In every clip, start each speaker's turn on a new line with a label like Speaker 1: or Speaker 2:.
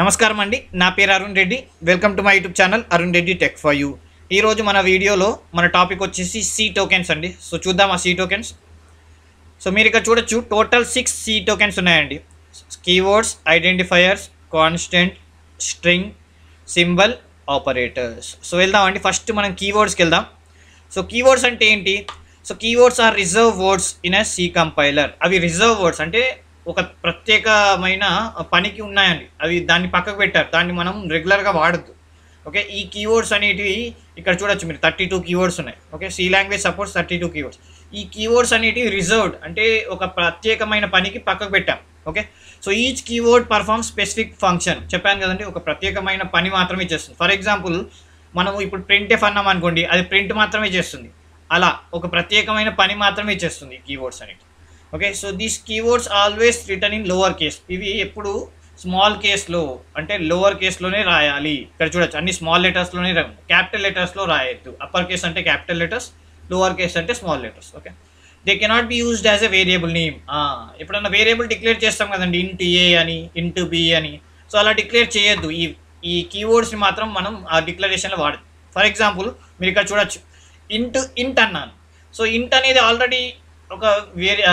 Speaker 1: నమస్కారం అండి. నా పేరు Arun Reddy. Welcome to my YouTube channel Arun Reddy tech for you ఈరోజు మన వీడియోలో మన టాపిక్ వచ్చేసి సి టోకెన్స్ అండి. సో చూద్దాం ఆ సి టోకెన్స్ సో మీరు ఇక్కడ చూడొచ్చు టోటల్ సిక్స్ సి టోకెన్స్ ఉన్నాయండి. Keywords identifiers constant string symbol operators so వెళ్దామండి. ఫస్ట్ మనం కీవర్డ్స్కి వెళ్దాం. సో కీవర్డ్స్ అంటే ఏంటి? So keywords are reserve words in a C compiler అవి రిజర్వ్ వర్డ్స్ అంటే ఒక ప్రత్యేకమైన పనికి ఉన్నాయండి. అవి దాన్ని పక్కకు పెట్టారు. దాన్ని మనం రెగ్యులర్గా వాడద్దు. ఓకే? ఈ కీవర్డ్స్ అనేటివి ఇక్కడ చూడొచ్చు మీరు. థర్టీ టూ కీవర్డ్స్ ఉన్నాయి. Okay? C language supports thirty two keywords ఈ కీవర్డ్స్ అనేటివి రిజర్వ్డ్ అంటే ఒక ప్రత్యేకమైన పనికి పక్కకు పెట్టాం. Okay? So each keyword perform specific function చెప్పాను కదండి. ఒక ప్రత్యేకమైన పని మాత్రమే చేస్తుంది. ఫర్ ఎగ్జాంపుల్ మనము ఇప్పుడు ప్రింట్ ఎఫ్ అన్నాం అనుకోండి. అది ప్రింట్ మాత్రమే చేస్తుంది. అలా ఒక ప్రత్యేకమైన పని మాత్రమే చేస్తుంది కీవర్డ్స్ అనేవి okay so these keywords always return in lower case ఇవి ఎప్పుడు స్మాల్ కేస్లో అంటే లోవర్ కేస్లోనే రాయాలి. ఇక్కడ చూడొచ్చు అన్ని స్మాల్ లెటర్స్లోనే క్యాపిటల్ లెటర్స్లో రాయొద్దు. అప్పర్ కేస్ అంటే క్యాపిటల్ లెటర్స్ లోవర్ కేస్ అంటే small letters okay they cannot be used as a variable name ఎప్పుడన్నా వేరియబుల్ డిక్లేర్ చేస్తాం కదండి ఇంట్ ఏ అని ఇంట్ బి అని. సో అలా డిక్లేర్ చేయొద్దు. ఈ ఈ కీవర్డ్స్ని మాత్రం మనం ఆ డిక్లరేషన్లో వాడదు ఫర్ ఎగ్జాంపుల్ మీరు ఇక్కడ చూడొచ్చు ఇంట్ ఇంట్ అన్నాను. సో ఇంట్ అనేది ఆల్రెడీ ఒక వేరే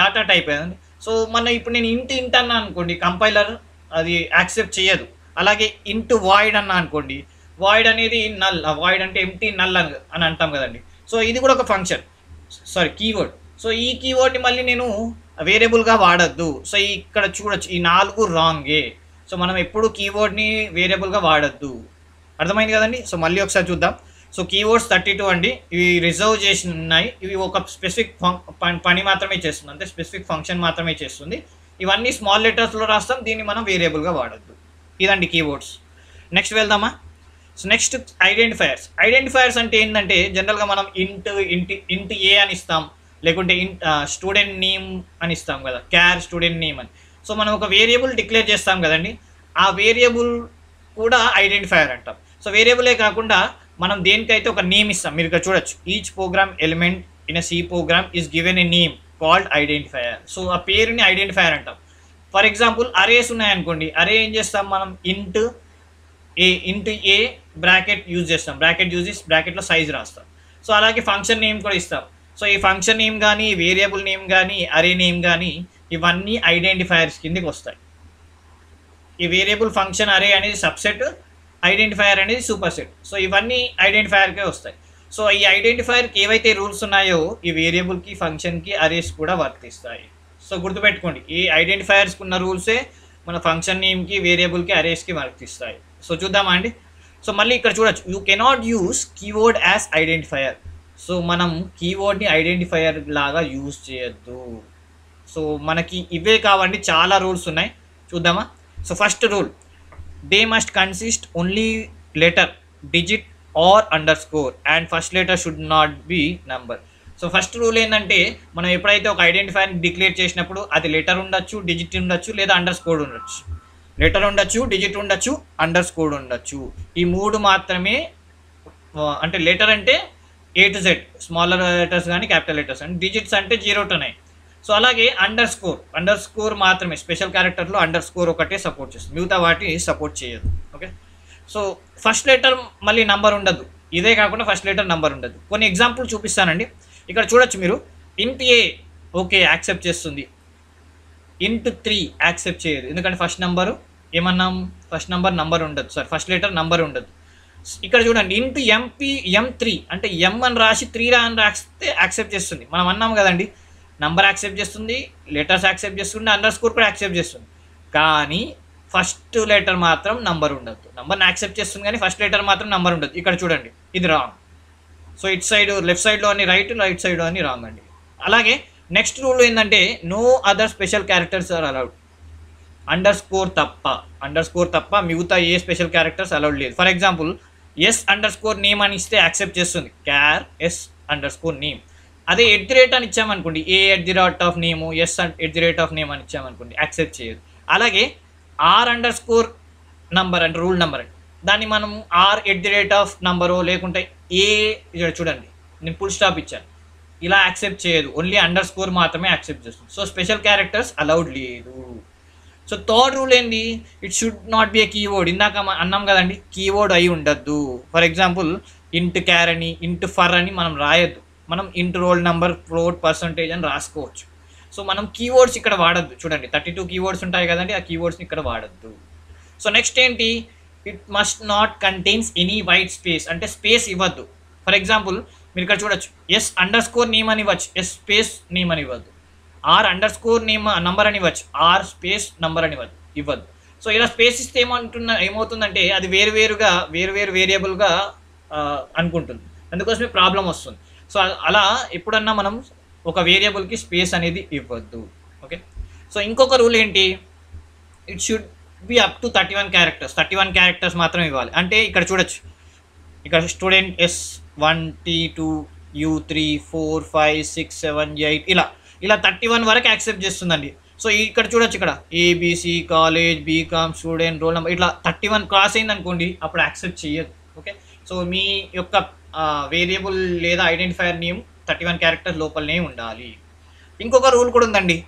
Speaker 1: డాటా టైప్ అండి సో మన ఇప్పుడు నేను ఇంట్ ఇంట్ అన్నా అనుకోండి కంపైలర్ అది యాక్సెప్ట్ చేయదు. అలాగే ఇంట్ వాయిడ్ అన్నా అనుకోండి వాయిడ్ అనేది నల్ వాయిడ్ అంటే ఎంటీ నల్ అని అని అంటాం కదండి. సో ఇది కూడా ఒక ఫంక్షన్ సారీ కీవర్డ్ సో ఈ కీవర్డ్ని మళ్ళీ నేను వేరియబుల్గా వాడద్దు. సో ఇక్కడ చూడొచ్చు ఈ నాలుగు రాంగే సో మనం ఎప్పుడు కీవర్డ్ని వేరియబుల్గా వాడద్దు. అర్థమైంది కదండి? సో మళ్ళీ ఒకసారి చూద్దాం. సో కీవర్డ్స్ థర్టీ టూ అండి. ఇవి రిజర్వ్ చేసి ఉన్నాయి. ఇవి ఒక స్పెసిఫిక్ పని మాత్రమే చేస్తుంది. అంటే స్పెసిఫిక్ ఫంక్షన్ మాత్రమే చేస్తుంది. ఇవన్నీ స్మాల్ లెటర్స్లో రాస్తాం. దీన్ని మనం వేరియబుల్గా వాడద్దు. ఇదండి కీవర్డ్స్ నెక్స్ట్ వెళ్దామా? సో నెక్స్ట్ ఐడెంటిఫైయర్స్ ఐడెంటిఫైయర్స్ అంటే ఏంటంటే జనరల్గా మనం ఇంట్ ఇంటి ఇంట్ ఏ అని ఇస్తాం. లేకుంటే ఇంట్ స్టూడెంట్ నేమ్ అని ఇస్తాం కదా. క్యార్ స్టూడెంట్ నేమ్ అని. సో మనం ఒక వేరియబుల్ డిక్లేర్ చేస్తాం కదండి. ఆ వేరియబుల్ కూడా ఐడెంటిఫైయర్ అంటాం. సో వేరియబులే కాకుండా మనం దేనికైతే ఒక నేమ్ ఇస్తాం మీరు ఇక్కడ చూడొచ్చు. Each program element in C program is given a name called identifier so ఆ పేరుని ఐడెంటిఫైయర్ అంటాం. ఫర్ ఎగ్జాంపుల్ అరేస్ ఉన్నాయనుకోండి అరే ఏం చేస్తాం మనం? Int a int a bracket use చేస్తాం. బ్రాకెట్ యూజ్ చేసి బ్రాకెట్లో సైజ్ రాస్తాం. సో అలాగే ఫంక్షన్ నేమ్ కూడా ఇస్తాం. సో ఈ ఫంక్షన్ నేమ్ కానీ వేరియబుల్ నేమ్ కానీ అరే నేమ్ కానీ ఇవన్నీ ఐడెంటిఫైయర్స్ కిందకి వస్తాయి. ఈ వేరియబుల్ ఫంక్షన్ అరే అనేది సబ్సెట్ ఐడెంటిఫైయర్ అనేది సూపర్ సెట్. సో ఇవన్నీ ఐడెంటిఫైయర్కే వస్తాయి. సో ఈ ఐడెంటిఫైయర్కి ఏవైతే రూల్స్ ఉన్నాయో ఈ వేరియబుల్కి ఫంక్షన్కి అరేస్ కూడా వర్తిస్తాయి సో గుర్తుపెట్టుకోండి ఈ ఐడెంటిఫైయర్స్కి ఉన్న రూల్సే మన ఫంక్షన్ నేమ్కి వేరియబుల్కి అరేస్కి వర్తిస్తాయి సో చూద్దామా అండి? సో మళ్ళీ ఇక్కడ చూడొచ్చు. You cannot use keyword as identifier. So మనం కీవర్డ్ని ఐడెంటిఫైయర్ లాగా యూజ్ చేయొద్దు. సో మనకి ఇవే కావండి చాలా రూల్స్ ఉన్నాయి. చూద్దామా? So first rule they must consist only letter digit or underscore and first letter should not be number so first rule ఏంటంటే మనం ఎప్పుడైతే ఒక ఐడెంటిఫైర్ డిక్లేర్ చేసినప్పుడు అది లెటర్ ఉండొచ్చు డిజిట్ ఉండొచ్చు లేదా అండర్ స్కోర్ ఉండొచ్చు. లెటర్ ఉండొచ్చు డిజిట్ ఉండొచ్చు అండర్ స్కోర్ ఉండొచ్చు. ఈ మూడు మాత్రమే అంటే లెటర్ అంటే A to Z smaller letters కానీ క్యాపిటల్ లెటర్స్ అండ్ డిజిట్స్ అంటే జీరో టు నైన్ సో అలాగే అండర్ స్కోర్ అండర్ స్కోర్ మాత్రమే స్పెషల్ క్యారెక్టర్లో అండర్ స్కోర్ ఒకటే సపోర్ట్ చేస్తుంది. మిగతా వాటి సపోర్ట్ చేయదు. ఓకే సో ఫస్ట్ లెటర్ మళ్ళీ నంబర్ ఉండదు. ఇదే కాకుండా ఫస్ట్ లెటర్ నంబర్ ఉండదు. కొన్ని ఎగ్జాంపుల్ చూపిస్తానండి. ఇక్కడ చూడొచ్చు మీరు. ఇంట్ ఏ ఓకే యాక్సెప్ట్ చేస్తుంది. ఇంట్ త్రీ యాక్సెప్ట్ చేయదు. ఎందుకంటే ఫస్ట్ నెంబరు ఏమన్నాం? ఫస్ట్ నెంబర్ నంబర్ ఉండదు. సార్ ఫస్ట్ లెటర్ నంబర్ ఉండదు. ఇక్కడ చూడండి. ఇంటూ ఎంపీ ఎం త్రీ అంటే ఎం అని రాసి త్రీ రా అని రాస్తే యాక్సెప్ట్ చేస్తుంది. మనం అన్నాం కదండి. నంబర్ యాక్సెప్ట్ చేస్తుంది లెటర్స్ యాక్సెప్ట్ చేస్తుంది అండర్ స్కోర్ కూడా యాక్సెప్ట్ చేస్తుంది. కానీ ఫస్ట్ లెటర్ మాత్రం నంబర్ ఉండదు. నంబర్ని యాక్సెప్ట్ చేస్తుంది కానీ ఫస్ట్ లెటర్ మాత్రం నంబర్ ఉండదు. ఇక్కడ చూడండి ఇది wrong. So it side left సైడ్లో అని రైట్ రైట్ సైడ్లో అని రాంగ్ అండి. అలాగే నెక్స్ట్ రూల్ ఏంటంటే no other special characters are allowed underscore తప్ప అండర్ స్కోర్ తప్ప మిగతా ఏ స్పెషల్ క్యారెక్టర్స్ అలౌడ్ లేదు. For example S underscore name అని ఇస్తే యాక్సెప్ట్ చేస్తుంది. Char S underscore name. అదే ఎట్ ది రేట్ అని ఇచ్చామనుకోండి A at the rate of name S at the rate of name అని ఇచ్చామనుకోండి యాక్సెప్ట్ చేయదు అలాగే ఆర్ అండర్ స్కోర్ నంబర్ అంటే రూల్ నెంబర్ అంటే దాన్ని మనం or at the rate of number లేకుంటే ఏ చూడండి నేను ఫుల్ స్టాప్ ఇచ్చాను. ఇలా యాక్సెప్ట్ చేయదు ఓన్లీ అండర్ స్కోర్ మాత్రమే యాక్సెప్ట్ చేస్తుంది. సో స్పెషల్ క్యారెక్టర్స్ అలౌడ్ లేదు. సో థర్డ్ రూల్ ఏంటి it should not be a keyword ఇందాక అన్నాం కదండి కీవర్డ్ అయి ఉండద్దు. ఫర్ ఎగ్జాంపుల్ ఇంట్ క్యార్ అని ఇంట్ ఫర్ అని మనం రాయొద్దు. మనం inter roll number float percentage అని రాసుకోవచ్చు. సో మనం కీవర్డ్స్ ఇక్కడ వాడద్దు. చూడండి థర్టీ టూ కీవర్డ్స్ ఉంటాయి కదండి ఆ కీవర్డ్స్ని ఇక్కడ వాడద్దు. సో నెక్స్ట్ ఏంటి? It must not contains any white space అంటే స్పేస్ ఇవ్వద్దు. ఫర్ ఎగ్జాంపుల్ మీరు ఇక్కడ చూడొచ్చు. ఎస్ అండర్ స్కోర్ నేమ్ అని ఇవ్వచ్చు. ఎస్ స్పేస్ నేమ్ అని ఇవ్వద్దు. Or underscore name number అని ఇవ్వచ్చు. ఆర్ స్పేస్ నంబర్ అని ఇవ్వద్దు. ఇవ్వద్దు. సో ఇలా స్పేస్ ఇస్తే ఏమంటున్న ఏమవుతుందంటే అది వేరు వేరుగా వేరు వేరు వేరియబుల్గా uh, అనుకుంటుంది. అందుకోసమే ప్రాబ్లం వస్తుంది. సో అలా ఎప్పుడన్నా మనం ఒక వేరియబుల్కి స్పేస్ అనేది ఇవ్వద్దు. ఓకే సో ఇంకొక రూల్ ఏంటి? It should be up to thirty one characters thirty one characters మాత్రం ఇవ్వాలి. అంటే ఇక్కడ చూడొచ్చు. ఇక్కడ student S one T two U three four five six seven eight ఇలా. ఇలా థర్టీ వన్ వరకు యాక్సెప్ట్ చేస్తుందండి. సో ఇక్కడ చూడొచ్చు ఇక్కడ. ABC college BCom student roll number ఇట్లా థర్టీ వన్ క్రాస్ అయింది అనుకోండి అప్పుడు యాక్సెప్ట్ చేయదు ఓకే సో మీ యొక్క వేరియబుల్ లేదా identifier name thirty one character లోపలనే ఉండాలి. ఇంకొక రూల్ కూడా ఉందండి.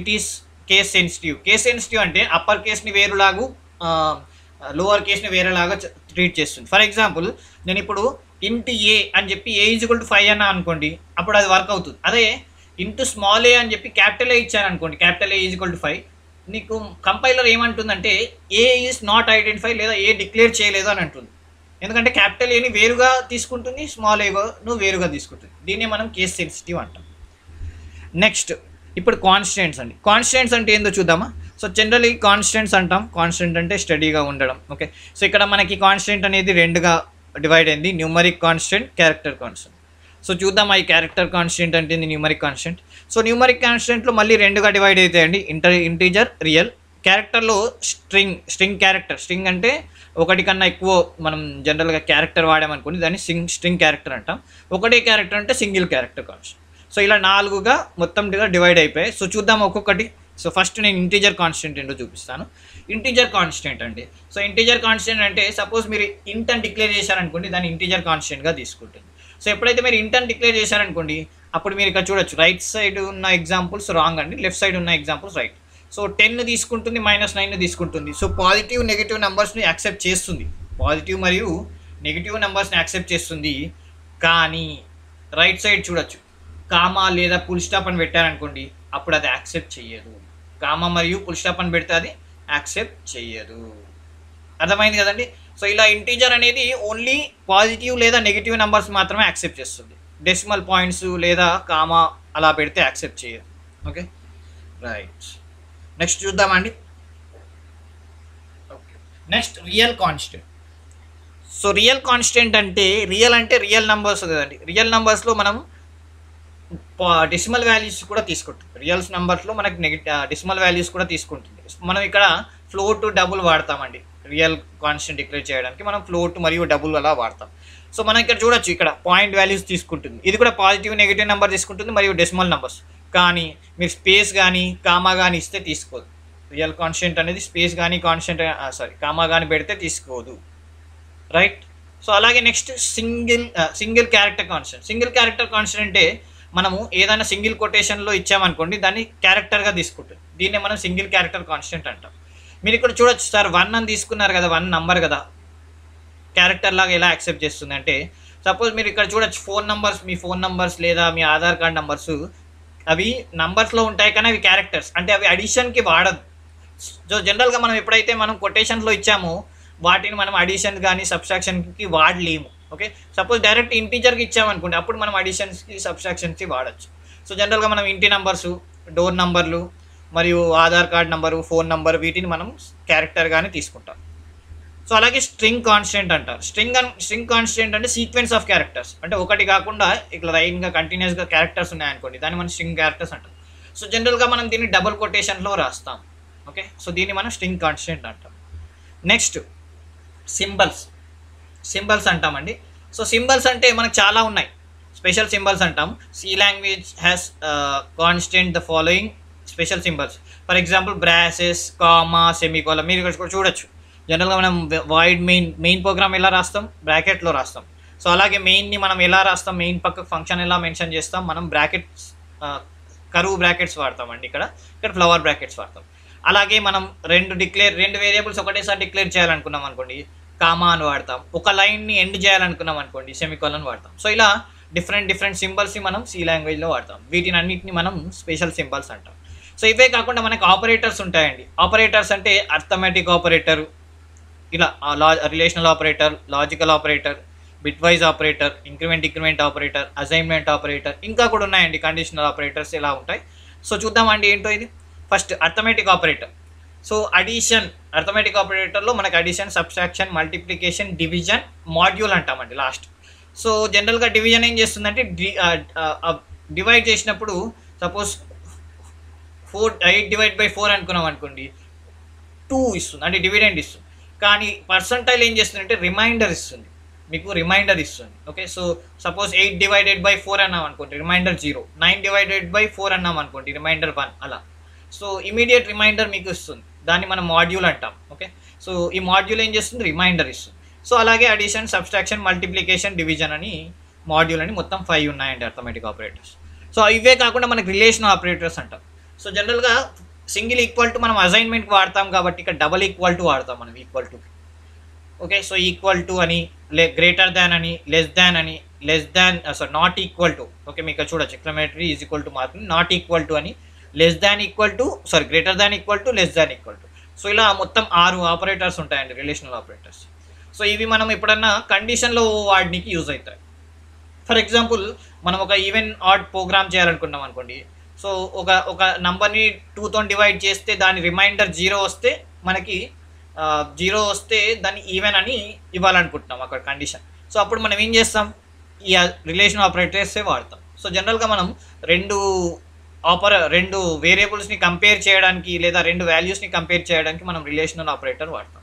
Speaker 1: It is case sensitive case sensitive అంటే అప్పర్ కేస్ని వేరులాగు లోవర్ కేస్ని వేరేలాగా ట్రీట్ చేస్తుంది. ఫర్ ఎగ్జాంపుల్ నేను ఇప్పుడు ఇంటూ ఏ అని చెప్పి ఏ ఈజ్వల్ టు ఫైవ్ అన్నా అనుకోండి అప్పుడు అది వర్క్ అవుతుంది. అదే ఇంటూ స్మాల్ ఏ అని చెప్పి క్యాపిటల్ ఏ ఇచ్చాను అనుకోండి capital A equal to five నీకు కంపైలర్ ఏమంటుందంటే ఏ ఈజ్ నాట్ ఐడెంటిఫై లేదా ఏ డిక్లేర్ చేయలేదు అని అంటుంది. ఎందుకంటే క్యాపిటల్ ఏని వేరుగా తీసుకుంటుంది స్మాల్ ఏ నువ్వు వేరుగా తీసుకుంటుంది. దీన్ని మనం కేస్ సెన్సిటివ్ అంటాం. నెక్స్ట్ ఇప్పుడు కాన్స్టెంట్స్ అండి. కాన్స్టెంట్స్ అంటే ఏందో చూద్దామా? సో జనరలీ కాన్స్టెంట్స్ అంటాం. కాన్స్టెంట్ అంటే స్టడీగా ఉండడం. ఓకే సో ఇక్కడ మనకి కాన్స్టెంట్ అనేది రెండుగా డివైడ్ అయింది. Numeric constant character constant so చూద్దాం ఈ క్యారెక్టర్ కాన్స్టెంట్ అంటే న్యూమరిక్ కాన్స్టెంట్ సో న్యూమరిక్ కాన్స్టెంట్లో మళ్ళీ రెండుగా డివైడ్ అవుతాయండి ఇంటర్ ఇంటీజర్ రియల్ క్యారెక్టర్లో స్ట్రింగ్ స్ట్రింగ్ క్యారెక్టర్ స్ట్రింగ్ అంటే ఒకటి కన్నా ఎక్కువ మనం జనరల్గా క్యారెక్టర్ వాడామనుకోండి దాన్ని సింగ్ స్ట్రింగ్ క్యారెక్టర్ అంటాం. ఒకటే క్యారెక్టర్ అంటే సింగిల్ క్యారెక్టర్ కాన్స్టెంట్ సో ఇలా నాలుగుగా మొత్తం డివైడ్ అయిపోయాయి. సో చూద్దాం ఒక్కొక్కటి. సో ఫస్ట్ నేను ఇంటీజర్ కాన్స్టెంట్ ఏంటో చూపిస్తాను. ఇంటీజర్ కాన్స్టెంట్ అండి. సో ఇంటీజర్ కాన్స్టెంట్ అంటే సపోజ్ మీరు ఇంట్ అని డిక్లేర్ చేశారనుకోండి దాన్ని ఇంటీజర్ కాన్స్టెంట్గా తీసుకుంటుంది. సో ఎప్పుడైతే మీరు ఇంట్ అని డిక్లేర్ చేశారనుకోండి అప్పుడు మీరు ఇక్కడ చూడొచ్చు. రైట్ సైడ్ ఉన్న ఎగ్జాంపుల్స్ రాంగ్ అండి లెఫ్ట్ సైడ్ ఉన్న ఎగ్జాంపుల్స్ రైట్ సో టెన్ తీసుకుంటుంది మైనస్ నైన్ తీసుకుంటుంది. సో పాజిటివ్ నెగిటివ్ నెంబర్స్ని యాక్సెప్ట్ చేస్తుంది. పాజిటివ్ మరియు నెగిటివ్ నెంబర్స్ని యాక్సెప్ట్ చేస్తుంది. కానీ రైట్ సైడ్ చూడొచ్చు. కామా లేదా ఫుల్ స్టాప్ అని పెట్టారనుకోండి అప్పుడు అది యాక్సెప్ట్ చేయదు కామా మరియు ఫుల్ స్టాప్ అని పెడితే అది యాక్సెప్ట్ చేయదు అర్థమైంది కదండి? సో ఇలా ఇంటీజర్ అనేది ఓన్లీ పాజిటివ్ లేదా నెగిటివ్ నెంబర్స్ మాత్రమే యాక్సెప్ట్ చేస్తుంది. డెసిమల్ పాయింట్స్ లేదా కామా అలా పెడితే యాక్సెప్ట్ చేయదు ఓకే? రైట్. నెక్స్ట్ చూద్దామండి. Okay next real constant so real constant అంటే రియల్ అంటే రియల్ నెంబర్స్ కదండి. రియల్ నెంబర్స్లో మనం డెసిమల్ వాల్యూస్ కూడా తీసుకుంటుంది. రియల్స్ నెంబర్స్లో మనకి నెగిటివ్ డెసిమల్ వాల్యూస్ కూడా తీసుకుంటుంది. మనం ఇక్కడ ఫ్లోట్ డబుల్ వాడతామండి. రియల్ కాన్స్టెంట్ డిక్లేర్ చేయడానికి మనం ఫ్లోట్ మరియు డబుల్ అలా వాడతాం. సో మనం ఇక్కడ చూడొచ్చు ఇక్కడ పాయింట్ వాల్యూస్ తీసుకుంటుంది. ఇది కూడా పాజిటివ్ నెగిటివ్ నెంబర్ తీసుకుంటుంది మరియు డెసిమల్ నెంబర్స్ కానీ మీరు స్పేస్ కానీ కామా కానీ ఇస్తే తీసుకోదు. రియల్ కాన్స్టెంట్ అనేది స్పేస్ కానీ కాన్స్టెంట్ సారీ కామా కానీ పెడితే తీసుకోదు. రైట్? సో అలాగే next single single character constant. Single character constant అంటే మనము ఏదైనా సింగిల్ కొటేషన్లో ఇచ్చామనుకోండి దాన్ని క్యారెక్టర్గా తీసుకుంటుంది దీన్నే మనం సింగిల్ క్యారెక్టర్ కాన్స్టెంట్ అంటాం. మీరు ఇక్కడ చూడొచ్చు సార్ వన్ అని తీసుకున్నారు కదా వన్ నంబర్ కదా. క్యారెక్టర్ లాగా ఎలా యాక్సెప్ట్ చేస్తుంది అంటే సపోజ్ మీరు ఇక్కడ చూడొచ్చు ఫోన్ నంబర్స్ మీ ఫోన్ నంబర్స్ లేదా మీ ఆధార్ కార్డ్ నంబర్స్ అవి నంబర్స్లో ఉంటాయి కానీ అవి క్యారెక్టర్స్ అంటే అవి అడిషన్కి వాడదు. సో జనరల్గా మనం ఎప్పుడైతే మనం కొటేషన్లో ఇచ్చామో వాటిని మనం అడిషన్ కానీ సబ్స్ట్రాక్షన్కి వాడలేము. ఓకే సపోజ్ డైరెక్ట్ ఇంటీజర్కి ఇచ్చామనుకోండి అప్పుడు మనం అడిషన్స్కి సబ్స్ట్రాక్షన్స్కి వాడచ్చు. సో జనరల్గా మనం ఇంటి నంబర్సు డోర్ నంబర్లు మరియు Aadhaar card number phone number వీటిని మనం క్యారెక్టర్ కానీ తీసుకుంటాం. సో అలాగే స్ట్రింగ్ కాన్స్టెంట్ అంటారు. స్ట్రింగ్ స్ట్రింగ్ కాన్స్టెంట్ అంటే సీక్వెన్స్ ఆఫ్ క్యారెక్టర్స్ అంటే ఒకటి కాకుండా ఇట్లా లైన్గా కంటిన్యూస్గా క్యారెక్టర్స్ ఉన్నాయనుకోండి దాన్ని మనం స్ట్రింగ్ క్యారెక్టర్స్ అంటాం. సో జనరల్గా మనం దీన్ని డబుల్ కొటేషన్లో రాస్తాం. ఓకే సో దీన్ని మనం స్ట్రింగ్ కాన్స్టెంట్ అంటాం. నెక్స్ట్ సింబల్స్ సింబల్స్ అంటామండి. సో సింబల్స్ అంటే మనకు చాలా ఉన్నాయి. స్పెషల్ సింబల్స్ అంటాం. C language has constant the following special symbols for example braces comma semicolon మీరు ఇక్కడ కూడా చూడొచ్చు. జనరల్గా మనం వైడ్ మెయిన్ మెయిన్ ప్రోగ్రామ్ ఎలా రాస్తాం? బ్రాకెట్లో రాస్తాం. సో అలాగే మెయిన్ని మనం ఎలా రాస్తాం? మెయిన్ పక్క ఫంక్షన్ ఎలా మెన్షన్ చేస్తాం? మనం బ్రాకెట్స్ కరువు బ్రాకెట్స్ వాడతామండి ఇక్కడ. ఇక్కడ ఫ్లవర్ బ్రాకెట్స్ వాడతాం. అలాగే మనం రెండు డిక్లేర్ రెండు వేరియబుల్స్ ఒకటేసారి డిక్లేర్ చేయాలనుకున్నాం అనుకోండి. కామా అని వాడతాం. ఒక లైన్ని ఎండ్ చేయాలనుకున్నాం అనుకోండి. సెమికోలన్ వాడతాం. సో ఇలా డిఫరెంట్ డిఫరెంట్ సింబల్స్ని మనం సి లాంగ్వేజ్లో వాడతాం. వీటిని అన్నింటిని మనం స్పెషల్ సింబల్స్ అంటాం. సో ఇవే కాకుండా మనకి ఆపరేటర్స్ ఉంటాయండి. ఆపరేటర్స్ అంటే అర్థమెటిక్ ఆపరేటర్ ఇలా లా relational operator logical operator bitwise operator increment decrement operator assignment operator ఇంకా కూడా ఉన్నాయండి కండిషనల్ ఆపరేటర్స్ ఇలా ఉంటాయి. సో చూద్దామండి ఏంటో ఇది. First arithmetic operator so addition arithmetic ఆపరేటర్లో మనకి addition subtraction multiplication division module అంటామండి లాస్ట్ సో జనరల్గా డివిజన్ ఏం చేస్తుందంటే డివైడ్ uh, uh, uh, చేసినప్పుడు suppose four eight divide by four అనుకున్నాం అనుకోండి టూ ఇస్తుంది అంటే డివిడెండ్ ఇస్తుంది. కానీ పర్సంటైల్ ఏం చేస్తుందంటే రిమైండర్ ఇస్తుంది. మీకు రిమైండర్ ఇస్తుంది. Okay so suppose eight divided by four అన్నాం అనుకోండి reminder zero nine divided by four అన్నాం అనుకోండి రిమైండర్ వన్ అలా. సో ఇమీడియట్ రిమైండర్ మీకు ఇస్తుంది. దాన్ని మనం మాడ్యూల్ అంటాం. ఓకే సో ఈ మాడ్యూల్ ఏం చేస్తుంది? రిమైండర్ ఇస్తుంది. సో అలాగే అడిషన్ సబ్స్ట్రాక్షన్ మల్టిప్లికేషన్ డివిజన్ అని మాడ్యూల్ అని మొత్తం ఫైవ్ ఉన్నాయండి అర్థమెటిక్ ఆపరేటర్స్ సో ఇవే కాకుండా మనకి రిలేషన్ ఆపరేటర్స్ అంటాం. సో జనరల్గా సింగిల్ ఈక్వల్ టు మనం అసైన్మెంట్ వాడతాం కాబట్టి ఇక్కడ డబల్ ఈక్వల్ టు వాడతాం మనం equal to. Okay so equal to అని లే గ్రేటర్ దాన్ అని లెస్ దాన్ అని less than so not equal to. Okay మీకు చూడొచ్చు. ఎక్లమేటరీ ఈజ్ ఈక్వల్ టు మాత్రం నాట్ ఈక్వల్ టు అని less than equal to sorry greater than equal to less than equal to. So ఇలా మొత్తం ఆరు operators ఉంటాయండి relational operators. So ఇవి మనం ఎప్పుడన్నా కండిషన్లో వాడినికి యూజ్ అవుతాయి. ఫర్ ఎగ్జాంపుల్ మనం ఒక ఈవెన్ ఆడ్ ప్రోగ్రామ్ చేయాలనుకున్నాం అనుకోండి సో ఒక ఒక నంబర్ని టూతో డివైడ్ చేస్తే దాని రిమైండర్ జీరో వస్తే మనకి జీరో వస్తే దాన్ని ఈవెన్ అని ఇవ్వాలనుకుంటున్నాం అక్కడ కండిషన్ సో అప్పుడు మనం ఏం చేస్తాం? ఈ రిలేషన్ ఆపరేటర్సే వాడతాం. సో జనరల్గా మనం రెండు ఆపర రెండు వేరియబుల్స్ని కంపేర్ చేయడానికి లేదా రెండు వాల్యూస్ని కంపేర్ చేయడానికి మనం రిలేషనల్ ఆపరేటర్ వాడతాం.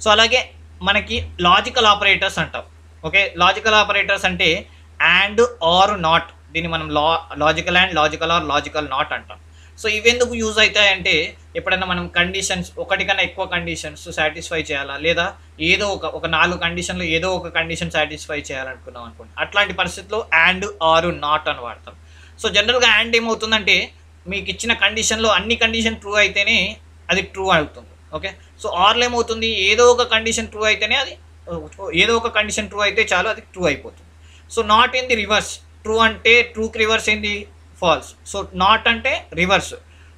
Speaker 1: సో అలాగే మనకి లాజికల్ ఆపరేటర్స్ అంటాం. ఓకే? లాజికల్ ఆపరేటర్స్ అంటే అండ్ ఆర్ నాట్ దీన్ని మనం లా logical and logical or logical not అంటాం. సో ఇవెందుకు యూజ్ అవుతాయంటే ఎప్పుడైనా మనం కండిషన్స్ ఒకటి కన్నా ఎక్కువ కండిషన్స్ సాటిస్ఫై చేయాలా? లేదా ఏదో ఒక ఒక నాలుగు కండిషన్లో ఏదో ఒక కండిషన్ సాటిస్ఫై చేయాలనుకున్నాం అనుకోండి. అట్లాంటి పరిస్థితిలో అండ్ ఆర్ నాట్ అని వాడతాం. సో జనరల్గా అండ్ ఏమవుతుందంటే మీకు ఇచ్చిన కండిషన్లో అన్ని కండిషన్ ట్రూ అయితేనే అది ట్రూ అవుతుంది. ఓకే సో ఆర్లు ఏమవుతుంది? ఏదో ఒక కండిషన్ ట్రూ అయితేనే అది ఏదో ఒక కండిషన్ ట్రూ అయితే చాలు అది ట్రూ అయిపోతుంది. So not in the reverse true అంటే ట్రూకి రివర్స్ ఏంది? ఫాల్స్. సో నాట్ అంటే రివర్స్.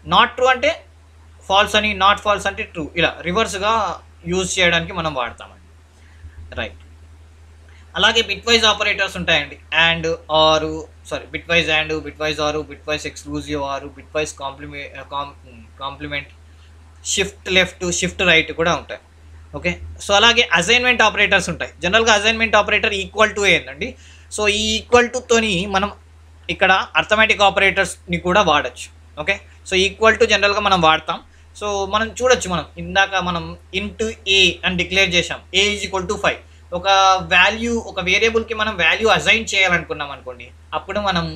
Speaker 1: నాట్ ట్రూ అంటే ఫాల్స్ అని నాట్ ఫాల్స్ అంటే ట్రూ. ఇలా రివర్స్గా యూజ్ చేయడానికి మనం వాడతామండి. రైట్. అలాగే బిట్ వైజ్ ఆపరేటర్స్ ఉంటాయండి. And or sorry bitwise and bitwise or bitwise exclusive or bitwise comple complement shift left shift right కూడా ఉంటాయి. ఓకే? సో అలాగే అసైన్మెంట్ ఆపరేటర్స్ ఉంటాయి. జనరల్గా అసైన్మెంట్ ఆపరేటర్ ఈక్వల్ టు ఏందండి సో ఈ ఈక్వల్ టుతోని మనం ఇక్కడ అర్థమెటిక్ ఆపరేటర్స్ని కూడా వాడచ్చు. ఓకే సో ఈక్వల్ టు జనరల్గా మనం వాడతాం. సో మనం చూడొచ్చు మనం. ఇందాక మనం ఇంటూ ఏ అని డిక్లేర్ చేసాం A is equal to five ఒక వాల్యూ ఒక వేరియబుల్కి మనం వాల్యూ అసైన్ చేయాలనుకున్నాం అనుకోండి అప్పుడు మనం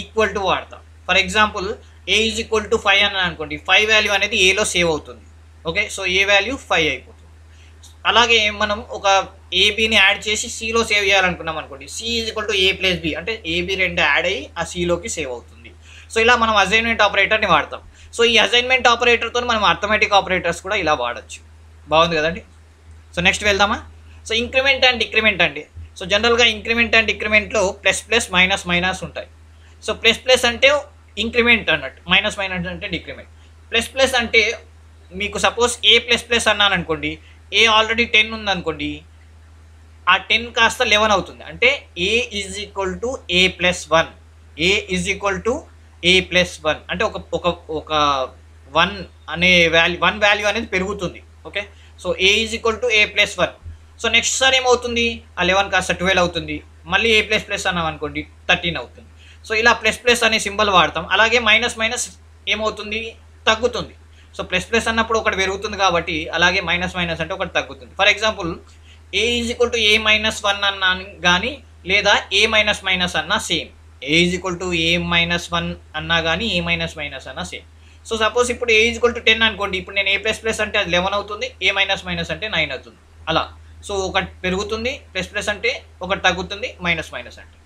Speaker 1: ఈక్వల్ టు వాడతాం. For example A is equal to five అని అనుకోండి ఫైవ్ వాల్యూ అనేది ఏలో సేవ్ అవుతుంది. Okay so A value five అయిపోతుంది. అలాగే మనం ఒక ఏబీని యాడ్ చేసి సిలో సేవ్ చేయాలనుకున్నాం అనుకోండి. C is equal to A plus B అంటే ఏబీ రెండు యాడ్ అయ్యి ఆ సిలోకి సేవ్ అవుతుంది. సో ఇలా మనం అసైన్మెంట్ ఆపరేటర్ని వాడతాం. సో ఈ అసైన్మెంట్ ఆపరేటర్తో మనం అర్థమెటిక్ ఆపరేటర్స్ కూడా ఇలా వాడచ్చు. బాగుంది కదండి? సో నెక్స్ట్ వెళ్దామా? So increment and. డిక్రిమెంట్ అండి సో జనరల్గా ఇంక్రిమెంట్ అండ్ డిక్రిమెంట్లో ప్లస్ ప్లస్ మైనస్ మైనస్ ఉంటాయి. సో ప్లస్ ప్లస్ అంటే ఇంక్రిమెంట్ అన్నట్టు. మైనస్ మైనస్ అంటే డిక్రిమెంట్ ప్లస్ ప్లస్ అంటే మీకు సపోజ్ ఏ ప్లస్ ప్లస్ అన్నాను అనుకోండి ఏ ఆల్రెడీ టెన్ ఉందనుకోండి ఆ టెన్ కాస్త లెవెన్ అవుతుంది. అంటే A is equal to A plus one A is equal to A plus one అంటే ఒక ఒక ఒక వన్ అనే వాల్యూ వన్ వాల్యూ అనేది పెరుగుతుంది. Okay so A is equal to A plus one so next sir ఏమవుతుంది? ఆ లెవెన్ కాస్త ట్వెల్వ్ అవుతుంది. మళ్ళీ ఏ ప్లస్ ప్లస్ అన్నాం అనుకోండి థర్టీన్ అవుతుంది. సో ఇలా ప్లస్ ప్లస్ అనే సింబల్ వాడతాం. అలాగే మైనస్ మైనస్ ఏమవుతుంది? తగ్గుతుంది. సో ప్లస్ ప్లస్ అన్నప్పుడు ఒకటి పెరుగుతుంది కాబట్టి అలాగే మైనస్ మైనస్ అంటే ఒకటి తగ్గుతుంది. For example A is equal to A minus one అన్నా కానీ లేదా ఏ మైనస్ మైనస్ అన్నా same. A is equal to A minus one అన్నా కానీ ఏ మైనస్ మైనస్ అన్నా సేమ్. సో సపోజ్ ఇప్పుడు A is equal to ten అనుకోండి ఇప్పుడు నేను ఏ ప్లస్ ప్లస్ అంటే అది లెవెన్ అవుతుంది ఏ మైనస్ మైనస్ అంటే నైన్ అవుతుంది. అలా. సో ఒకటి పెరుగుతుంది ప్లస్ ప్లస్ అంటే ఒకటి తగ్గుతుంది మైనస్ మైనస్ అంటే.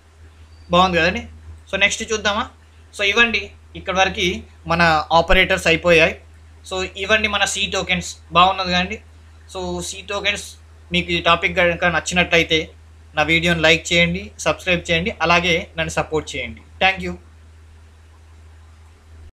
Speaker 1: బాగుంది కదండి? సో నెక్స్ట్ చూద్దామా? సో ఇవ్వండి ఇక్కడ వరకు మన ఆపరేటర్స్ అయిపోయాయి. సో ఇవ్వండి మన సీ టోకెన్స్ బాగున్నది కదండి? సో సీ టోకెన్స్ మీకు ఈ టాపిక్ కనుక నచ్చినట్టయితే నా వీడియోని లైక్ చేయండి సబ్స్క్రైబ్ చేయండి అలాగే నన్ను సపోర్ట్ చేయండి. Thank you.